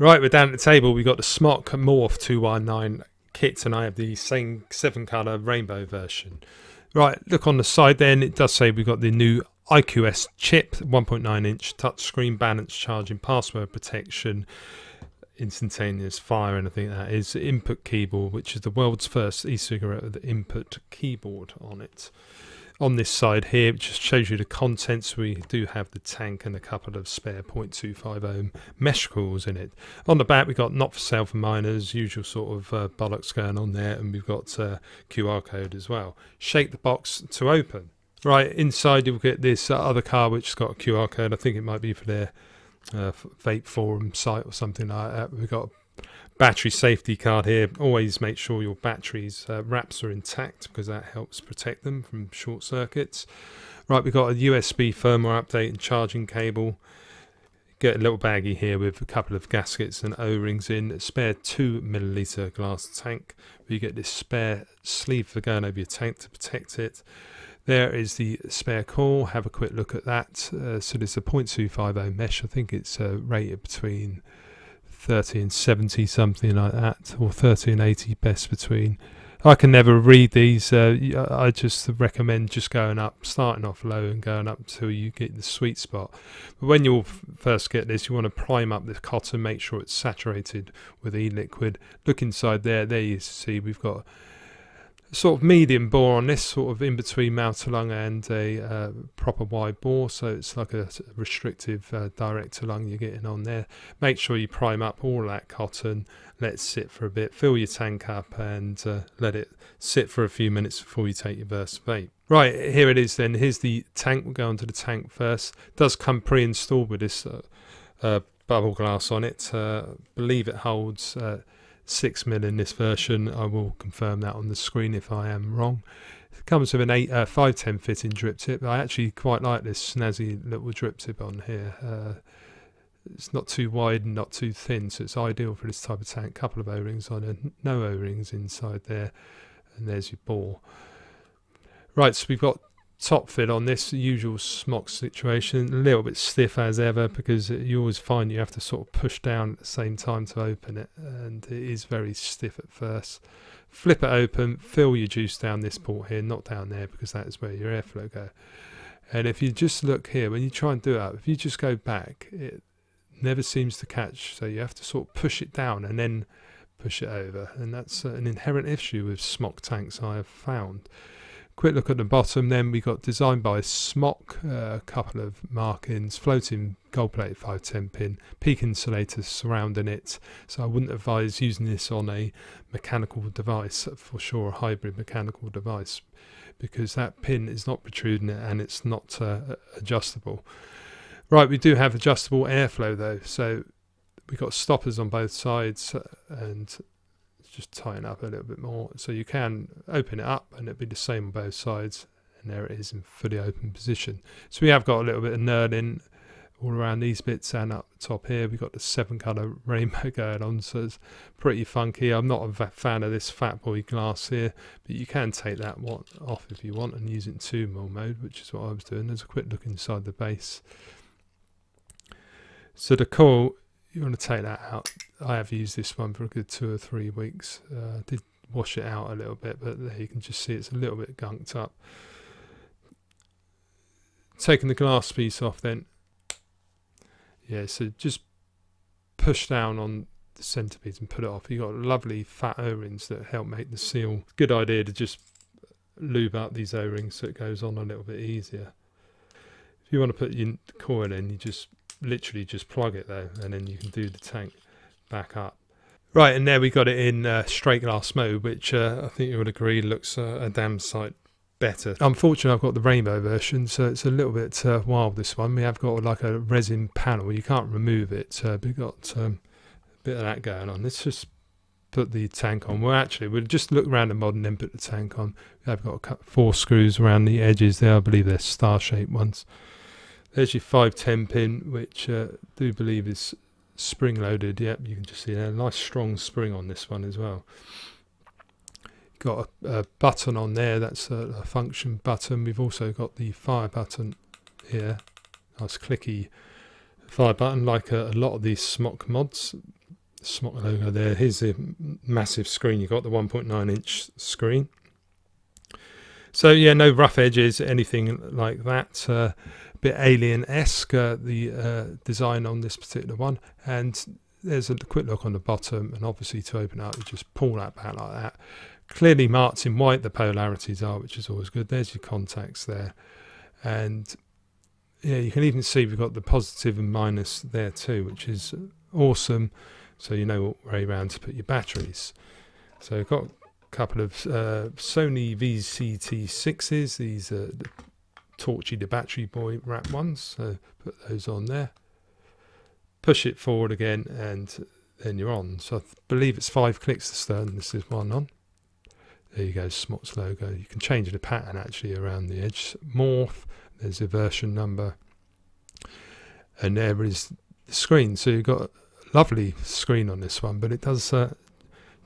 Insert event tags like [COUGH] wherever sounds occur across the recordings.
Right, we're down at the table. We've got the Smok Morph 219 kit, and I have the same seven color rainbow version. Right, look on the side then, it does say we've got the new IQS chip, 1.9 inch touchscreen, balance charging, password protection, instantaneous fire, anything like that is input keyboard, which is the world's first e cigarette with input keyboard on it on this side here, it just shows you the contents. We do have the tank and a couple of spare 0.25 ohm mesh coils in it. On the back, we've got not for sale for minors, usual sort of uh, bollocks going on there, and we've got uh, QR code as well. Shake the box to open. Right, inside you'll get this other car which has got a QR code. I think it might be for their uh, vape forum site or something like that. We've got a battery safety card here. Always make sure your batteries uh, wraps are intact because that helps protect them from short circuits. Right, we've got a USB firmware update and charging cable. Get a little baggie here with a couple of gaskets and O-rings in. A spare two milliliter glass tank. You get this spare sleeve for going over your tank to protect it. There is the spare coil. Have a quick look at that. Uh, so there's a 0.250 mesh. I think it's uh, rated between 30 and 70, something like that, or 30 and 80, best between. I can never read these. Uh, I just recommend just going up, starting off low and going up until you get the sweet spot. But when you first get this, you want to prime up the cotton, make sure it's saturated with e-liquid. Look inside there. There you see we've got sort of medium bore on this, sort of in between mouth to lung and a uh, proper wide bore. So it's like a restrictive uh, direct to lung you're getting on there. Make sure you prime up all that cotton, let it sit for a bit, fill your tank up and uh, let it sit for a few minutes before you take your burst vape. Right, here it is then. Here's the tank. We'll go onto the tank first. It does come pre-installed with this uh, uh, bubble glass on it. Uh, believe it holds 6 mil in this version. I will confirm that on the screen if I am wrong. It comes with an 8, uh, 510 fitting drip tip. I actually quite like this snazzy little drip tip on here. Uh, it's not too wide and not too thin, so it's ideal for this type of tank. Couple of O-rings on it, no O-rings inside there, and there's your bore. Right, so we've got top fit on this usual Smok situation a little bit stiff as ever because you always find you have to sort of push down at the same time to open it and it is very stiff at first. Flip it open fill your juice down this port here not down there because that is where your airflow go. And if you just look here when you try and do it if you just go back it never seems to catch so you have to sort of push it down and then push it over. And that's an inherent issue with Smok tanks I have found Quick look at the bottom then we got designed by Smok, uh, a couple of markings, floating gold plated 510 pin, PEEK insulator surrounding it. So I wouldn't advise using this on a mechanical device, for sure a hybrid mechanical device, because that pin is not protruding and it's not uh, adjustable. Right, we do have adjustable airflow though, so we've got stoppers on both sides uh, and just tighten up a little bit more. So you can open it up and it'll be the same on both sides. And there it is in fully open position. So we have got a little bit of knurling all around these bits and up top here. We've got the seven colour [LAUGHS] rainbow going on. So it's pretty funky. I'm not a fan of this fat boy glass here, but you can take that one off if you want and use it in two mil mode, which is what I was doing. There's a quick look inside the base. So the coil you want to take that out. I have used this one for a good two or three weeks. Uh, did wash it out a little bit, but there you can just see it's a little bit gunked up. Taking the glass piece off then. Yeah, so just push down on the centerpiece and put it off. You've got lovely fat O-rings that help make the seal. Good idea to just lube up these O-rings so it goes on a little bit easier. If you want to put your coil in, you just literally just plug it though, and then you can do the tank back up. Right, and there we got it in uh, straight glass mode, which uh, I think you would agree looks uh, a damn sight better. Unfortunately, I've got the rainbow version, so it's a little bit uh, wild. This one we have got like a resin panel. You can't remove it. So we've got um, a bit of that going on. Let's just put the tank on. Well, actually, we'll just look around the mod and then put the tank on. I've got four screws around the edges there. I believe they're star-shaped ones There's your 510 pin, which uh, I do believe is spring loaded. Yep, you can just see a nice strong spring on this one as well. Got a, a button on there, that's a, a, function button. We've also got the fire button here, nice clicky fire button like a, a lot of these Smok mods. Smok logo there. Here's the massive screen. You've got the 1.9 inch screen. So yeah, no rough edges, anything like that. Uh, bit alien-esque, uh, the uh, design on this particular one. And there's a quick look on the bottom, and obviously to open up, you just pull that back like that. Clearly marked in white, the polarities are, which is always good. There's your contacts there. And yeah, you can even see we've got the positive and minus there too, which is awesome. So you know what way around to put your batteries. So we've got couple of uh, Sony VTC6s. These are the Torchy the Battery Boy wrap ones. So put those on there. Push it forward again and then you're on. So I believe it's five clicks to turn. This is one on. There you go, Smok's logo. You can change the pattern actually around the edge. Morph, there's a version number. And there is the screen. So you've got a lovely screen on this one, but it does uh,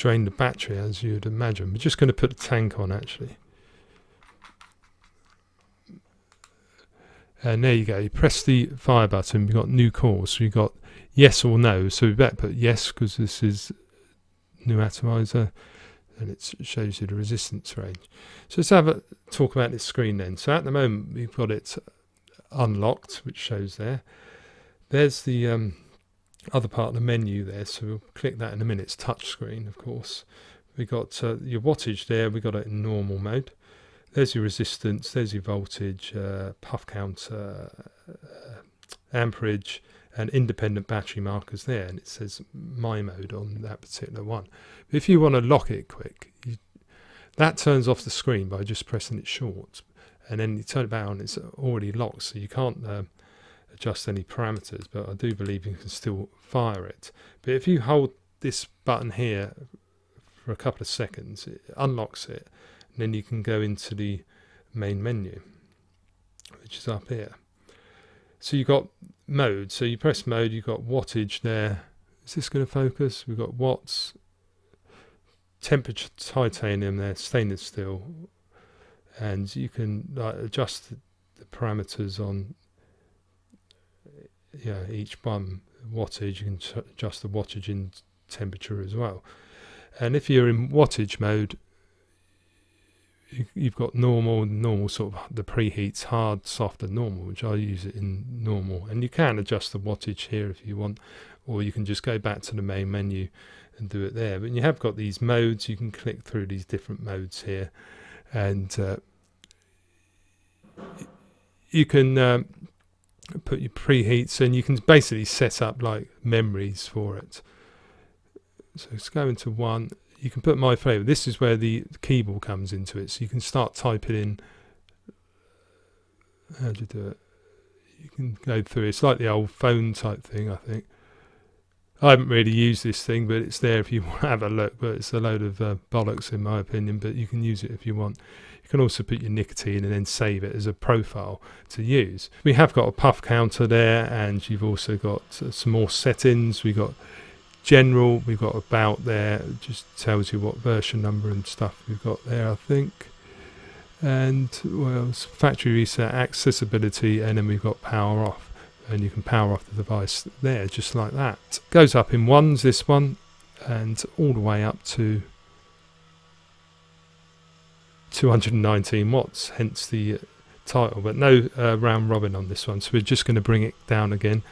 drain the battery as you'd imagine. We're just going to put the tank on actually. And there you go. You press the fire button. We've got new calls. So you've got yes or no. So we better put yes because this is new atomizer and it shows you the resistance range. So let's have a talk about this screen then. So at the moment we've got it unlocked, which shows there. There's the um, other part of the menu there. So we'll click that in a minute. It's touch screen, of course. We got uh, your wattage there. We got it in normal mode. There's your resistance. There's your voltage, uh, puff counter, uh, amperage, and independent battery markers there. And it says my mode on that particular one. If you want to lock it quick, you, that turns off the screen by just pressing it short. And then you turn it back on, it's already locked, so you can't uh, adjust any parameters, but I do believe you can still fire it. But if you hold this button here for a couple of seconds, it unlocks it, and then you can go into the main menu, which is up here. So you've got mode. So you press mode, you've got wattage there. Is this going to focus? We've got watts, temperature titanium there, stainless steel, and you can like, adjust the parameters on yeah, each one wattage, you can adjust the wattage in temperature as well. And if you're in wattage mode, you've got normal, normal sort of the preheats, hard, soft, and normal, which I use it in normal. And you can adjust the wattage here if you want, or you can just go back to the main menu and do it there. But you have got these modes, you can click through these different modes here, and uh, you can um, put your preheats and you can basically set up like memories for it. So let's go into one. You can put my flavor. This is where the keyboard comes into it. So you can start typing in. How do you do it? You can go through. It's like the old phone type thing, I think. I haven't really used this thing, but it's there if you [LAUGHS] want to have a look. But it's a load of uh, bollocks, in my opinion. But you can use it if you want. You can also put your nicotine and then save it as a profile to use. We have got a puff counter there, and you've also got uh, some more settings. We've got general. We've got about there. It just tells you what version number and stuff we've got there. I think. And well, factory reset, accessibility, and then we've got power off and you can power off the device there just like that. Goes up in ones this one and all the way up to 219 watts hence the uh, title but no uh, round robin on this one so we're just going to bring it down again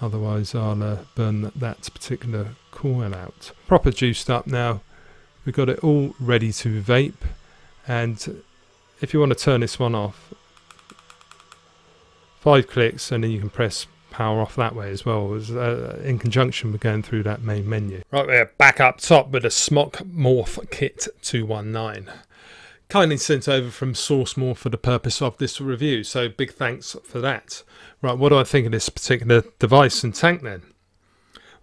otherwise I'll uh, burn that, that particular coil out. Proper juiced up now we've got it all ready to vape and if you want to turn this one off five clicks and then you can press power off that way as well as uh, in conjunction with going through that main menu. Right, we're back up top with a Smok Morph Kit 219. Kindly sent over from SourceMore for the purpose of this review, so big thanks for that. Right, what do I think of this particular device and tank then?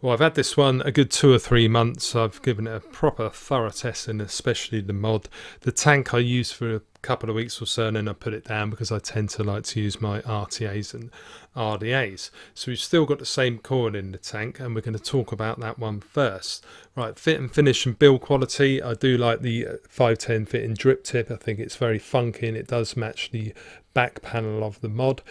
Well, I've had this one a good two or three months. I've given it a proper thorough testing, especially the mod. The tank I use for couple of weeks or so and then I put it down because I tend to like to use my RTAs and RDAs. So we've still got the same coil in the tank and we're going to talk about that one first. Right, fit and finish and build quality. I do like the uh, 510 fitting drip tip. I think it's very funky and it does match the back panel of the mod.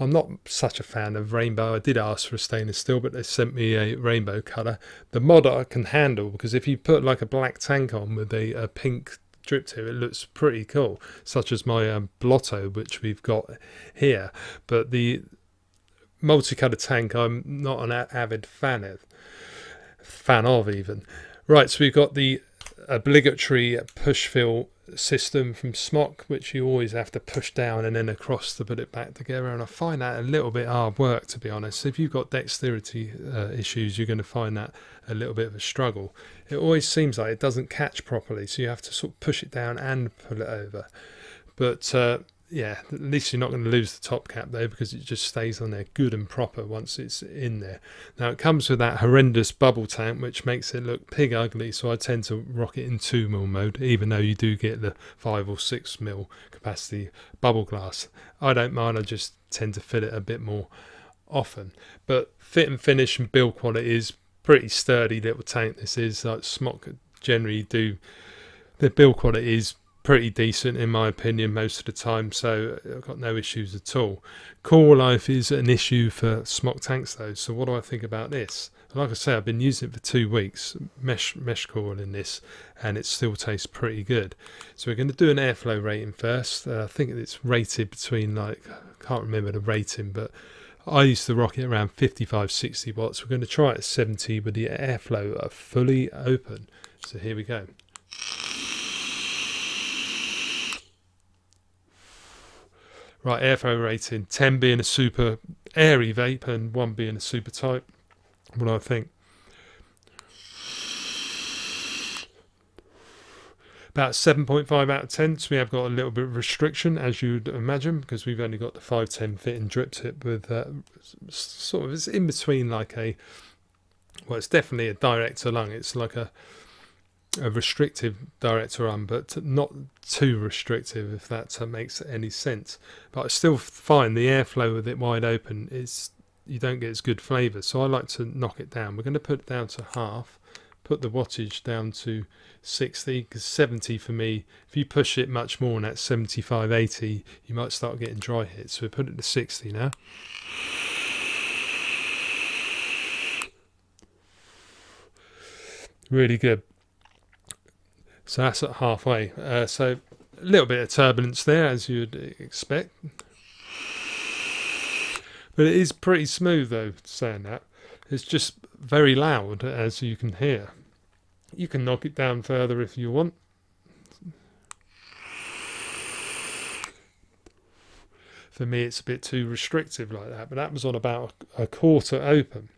I'm not such a fan of rainbow. I did ask for a stainless steel, but they sent me a rainbow colour. The mod I can handle because if you put like a black tank on with a, a pink drip tip, it looks pretty cool, such as my um, Blotto, which we've got here. But the multicolour tank, I'm not an avid fan of, fan of even. Right, so we've got the obligatory push fill system from Smok, which you always have to push down and then across to put it back together. And I find that a little bit hard work, to be honest. If you've got dexterity uh, issues, you're going to find that a little bit of a struggle. It always seems like it doesn't catch properly, so you have to sort of push it down and pull it over. But uh, yeah, at least you're not going to lose the top cap though because it just stays on there good and proper once it's in there. Now it comes with that horrendous bubble tank which makes it look pig ugly so I tend to rock it in 2 mil mode even though you do get the 5 or 6 mil capacity bubble glass. I don't mind, I just tend to fill it a bit more often. But fit and finish and build quality is pretty sturdy little tank this is. Like Smok generally do, the build quality is pretty decent in my opinion most of the time so I've got no issues at all. Coil life is an issue for Smok tanks though so what do I think about this? Like I say I've been using it for two weeks mesh mesh coil in this and it still tastes pretty good. So we're going to do an airflow rating first. Uh, I think it's rated between like I can't remember the rating but I used to rock it around 55 60 watts. We're going to try it at 70 with the airflow fully open. So here we go. Right, airflow rating 10 being a super airy vape and 1 being a super tight. What do I think? About 7.5 out of 10, so we have got a little bit of restriction as you'd imagine because we've only got the 510 fitting drip tip with uh, sort of, it's in between like a, well, it's definitely a direct to lung. It's like a a restrictive director run, but not too restrictive, if that uh, makes any sense. But I still find the airflow with it wide open is you don't get as good flavour. So I like to knock it down. We're going to put it down to half, put the wattage down to 60, because 70 for me, if you push it much more, and at 75, 80, you might start getting dry hits. So we put it to 60 now. Really good. So that's at halfway. Uh, so a little bit of turbulence there, as you'd expect. But it is pretty smooth, though, saying that. It's just very loud, as you can hear. You can knock it down further if you want. For me, it's a bit too restrictive like that, but that was on about a quarter open.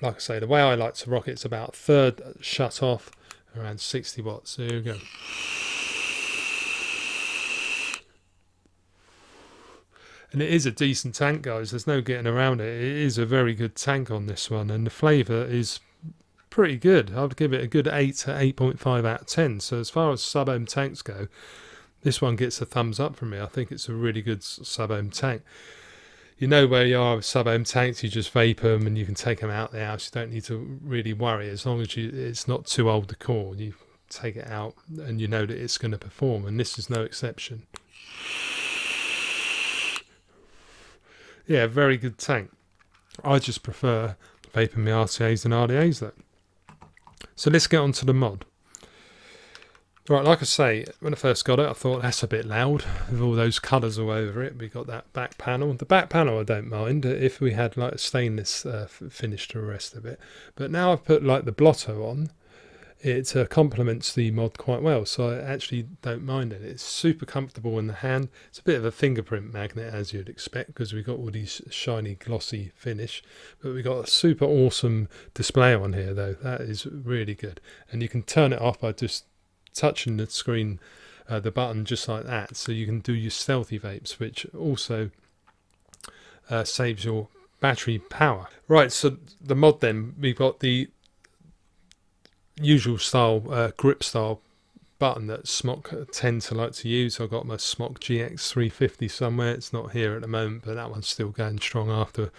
Like I say, the way I like to rock it, it's about third shut off, around 60 watts. There you go. And it is a decent tank, guys. There's no getting around it. It is a very good tank on this one, and the flavour is pretty good. I would give it a good 8 to 8.5 out of 10. So as far as sub-ohm tanks go, this one gets a thumbs up from me. I think it's a really good sub-ohm tank you know where you are with sub-ohm tanks. You just vape them and you can take them out the house. You don't need to really worry as long as you it's not too old to core. You take it out and you know that it's going to perform, and this is no exception. Yeah, very good tank. I just prefer vaping my RTAs and RDAs though. So let's get on to the mod. Right, like I say, when I first got it, I thought that's a bit loud with all those colours all over it. We got that back panel. The back panel I don't mind if we had like a stainless uh, finish to the rest of it. But now I've put like the blotto on, it uh, complements the mod quite well. So I actually don't mind it. It's super comfortable in the hand. It's a bit of a fingerprint magnet as you'd expect because we've got all these shiny glossy finish. But we've got a super awesome display on here though. That is really good. And you can turn it off by just touching the screen, uh, the button just like that. So you can do your stealthy vapes, which also uh, saves your battery power. Right, so the mod then, we've got the usual style, uh, grip style button that Smok tend to like to use. I've got my Smok GX350 somewhere. It's not here at the moment, but that one's still going strong after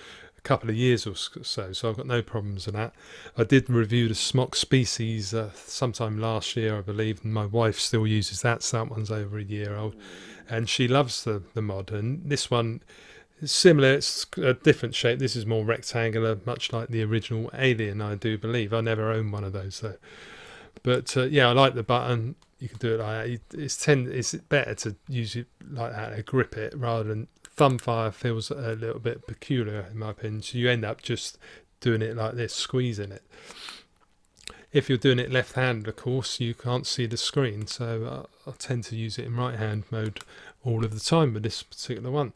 a couple of years or so. So I've got no problems with that. I did review the Smok Species uh, sometime last year, I believe, and my wife still uses that. So that one's over a year old, and she loves the the mod. And this one similar, it's a different shape. This is more rectangular, much like the original Alien, I do believe. I never owned one of those though. But uh, yeah, I like the button. You can do it like that. It's ten. It's better to use it like that grip it rather than thumb fire feels a little bit peculiar in my opinion. So you end up just doing it like this, squeezing it. If you're doing it left-handed, of course, you can't see the screen. So uh, I tend to use it in right-hand mode all of the time with this particular one.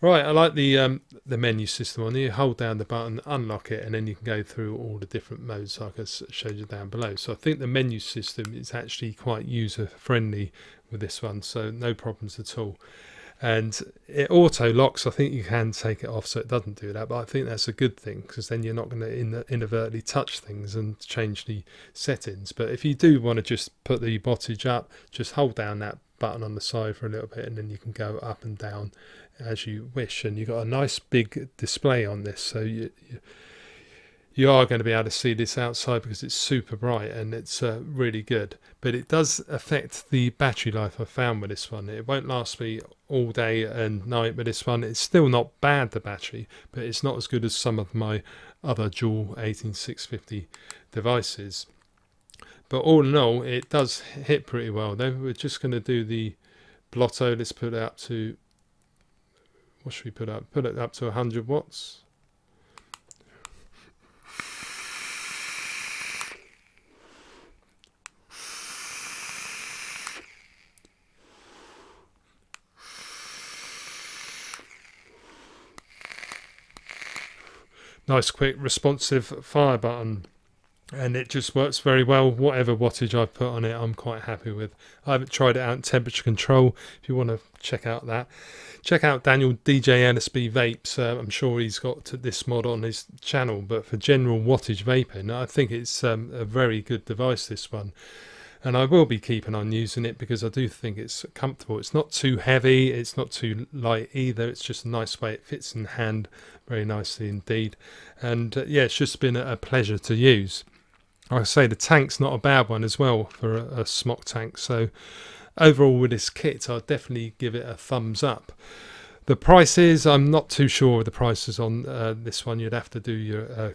Right, I like the um, the menu system on here. Hold down the button, unlock it, and then you can go through all the different modes like I showed you down below. So I think the menu system is actually quite user friendly with this one, so no problems at all. And it auto locks. I think you can take it off so it doesn't do that, but I think that's a good thing because then you're not going to inadvertently touch things and change the settings. But if you do want to just put the wattage up, just hold down that button on the side for a little bit and then you can go up and down as you wish and you've got a nice big display on this so you, you, you are going to be able to see this outside because it's super bright and it's uh, really good. But it does affect the battery life I found with this one. It won't last me all day and night with this one. It's still not bad the battery but it's not as good as some of my other dual 18650 devices. But all in all it does hit pretty well. Though we're just going to do the blotto. Let's put it up to what should we put up? Put it up to 100 watts. Nice quick responsive fire button and it just works very well. Whatever wattage I've put on it, I'm quite happy with. I haven't tried it out in temperature control. If you want to check out that, check out Daniel DJ LSB Vapes. Uh, I'm sure he's got this mod on his channel, but for general wattage vaping, I think it's um, a very good device, this one. And I will be keeping on using it because I do think it's comfortable. It's not too heavy, it's not too light either. It's just a nice way it fits in hand very nicely indeed. And uh, yeah, it's just been a pleasure to use. Like I say, the tank's not a bad one as well for a, a Smok tank. So overall with this kit, I'll definitely give it a thumbs up. The prices, I'm not too sure of the prices on uh, this one. You'd have to do your uh,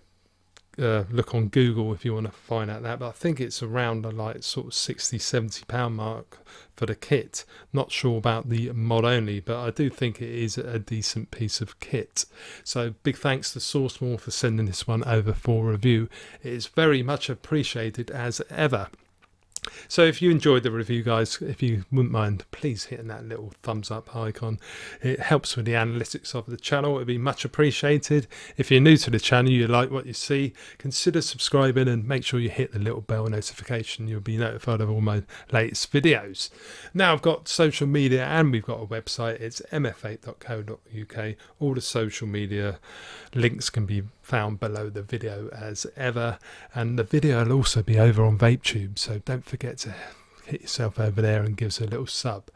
uh, look on Google if you want to find out that. But I think it's around the like sort of 60, 70 pound mark for the kit. Not sure about the mod only, but I do think it is a decent piece of kit. So big thanks to SourceMore for sending this one over for review. It is very much appreciated as ever. So if you enjoyed the review guys, if you wouldn't mind, please hitting that little thumbs up icon. It helps with the analytics of the channel. It would be much appreciated. If you're new to the channel, you like what you see, consider subscribing and make sure you hit the little bell notification. You'll be notified of all my latest videos. Now I've got social media and we've got a website. It's mf8.co.uk. All the social media links can be found below the video as ever and the video will also be over on VapeTube so don't forget to hit yourself over there and give us a little sub.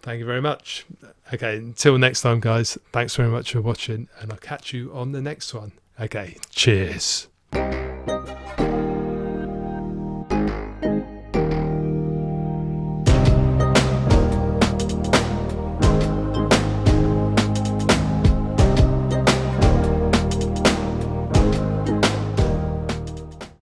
Thank you very much. Okay until next time guys thanks very much for watching and I'll catch you on the next one. Okay cheers